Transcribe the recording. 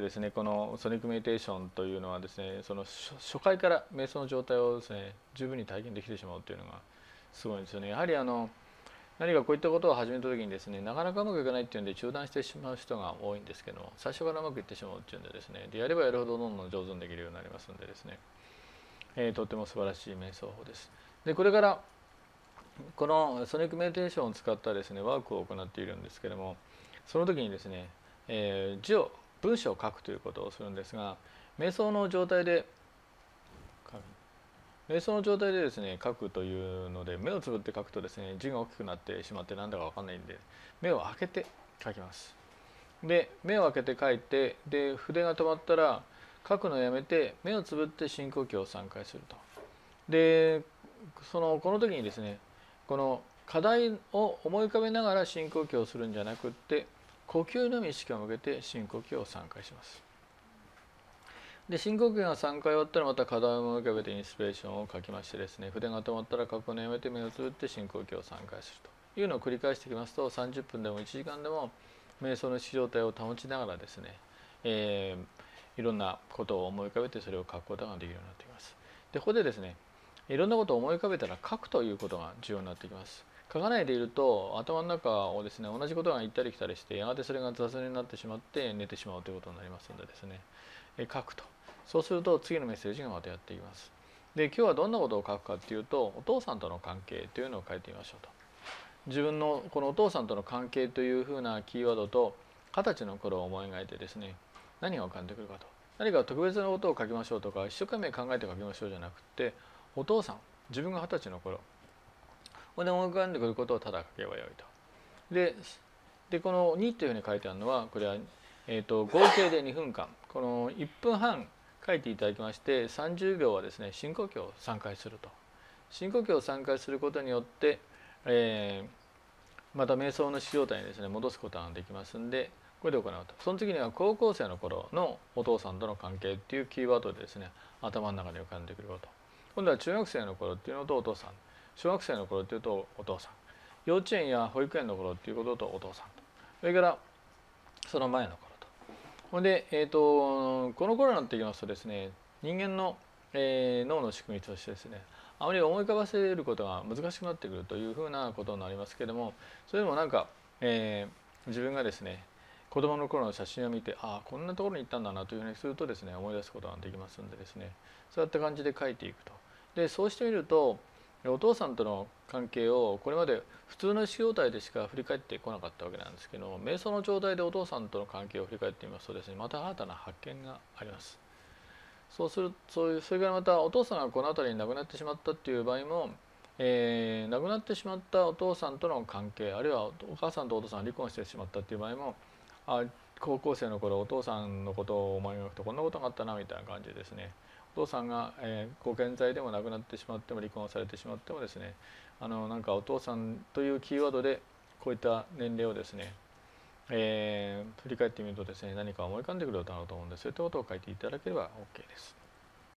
ですねこのソニックメディテーションというのはですねその初回から瞑想の状態をですね十分に体験できてしまうというのがすごいんですよねやはりあの何かこういったことを始めた時にですねなかなかうまくいかないっていうんで中断してしまう人が多いんですけども最初からうまくいってしまうっていうんでですねでやればやるほどどんどん上手にできるようになりますのでですね、えー、とっても素晴らしい瞑想法です。でこれからこのソニックメディテーションを使ったですねワークを行っているんですけどもその時にですね、えー、字を文章を書くということをするんですが瞑想の状態で瞑想の状態でですね書くというので目をつぶって書くとですね字が大きくなってしまって何だか分かんないんで目を開けて書きます。で目を開けて書いてで筆が止まったら書くのをやめて目をつぶって深呼吸を3回すると。でそのこの時にですねこの課題を思い浮かべながら深呼吸をするんじゃなくって呼吸のみ意識を向けて深呼吸を3回します。で深呼吸が3回終わったらまた課題を思い浮かべてインスピレーションを書きましてですね筆が止まったら書くのやめて目をつぶって深呼吸を3回するというのを繰り返していきますと30分でも1時間でも瞑想の意識状態を保ちながらですね、えー、いろんなことを思い浮かべてそれを書くことができるようになってきます。でここでですねいろんなことを思い浮かべたら書くということが重要になってきます。書かないでいると頭の中をですね同じことが行ったり来たりしてやがてそれが雑になってしまって寝てしまうということになりますのでですねえ書くとそうすると次のメッセージがまたやってきます。で今日はどんなことを書くかっていうとお父さんとの関係というのを書いてみましょうと。自分のこのお父さんとの関係というふうなキーワードと二十歳の頃を思い描いてですね何が浮かんでくるかと何か特別なことを書きましょうとか一生懸命考えて書きましょうじゃなくてお父さん自分が二十歳の頃で思い浮かんでくることをただ書けばよいと。ででこの2というふうに書いてあるのはこれは、えーと、合計で2分間この1分半書いていただきまして30秒はですね深呼吸を3回すると。深呼吸を3回することによって、えー、また瞑想の死状態にですね戻すことができますんでこれで行うとその次には高校生の頃のお父さんとの関係っていうキーワードでですね頭の中に浮かんでくること今度は中学生の頃っていうのとお父さん小学生の頃っていうとお父さん。幼稚園や保育園の頃っていうこととお父さんと。それからその前の頃と。ほんで、えーと、この頃になってきますとですね人間の、えー、脳の仕組みとしてですねあまり思い浮かばせることが難しくなってくるというふうなことになりますけれどもそれでもなんか、えー、自分がですね子供の頃の写真を見てああこんなところに行ったんだなというふうにするとですね思い出すことができますんでですねそういった感じで書いていくと。でそうしてみるとお父さんとの関係をこれまで普通の意識状態でしか振り返ってこなかったわけなんですけど瞑想の状態でお父さんとの関係を振り返ってみますとですねまた新たな発見があります。そうするそういうそれからまたお父さんがこの辺りに亡くなってしまったっていう場合も、えー、亡くなってしまったお父さんとの関係あるいはお母さんとお父さんが離婚してしまったっていう場合もあ高校生の頃お父さんのことを思い描くとこんなことがあったなみたいな感じですねお父さんが、えー、ご健在でも亡くなってしまっても離婚されてしまってもですねあのなんかお父さんというキーワードでこういった年齢をですね、えー、振り返ってみるとですね何か思い浮かんでくるだろうと思うんでそういったことを書いていただければ OK です。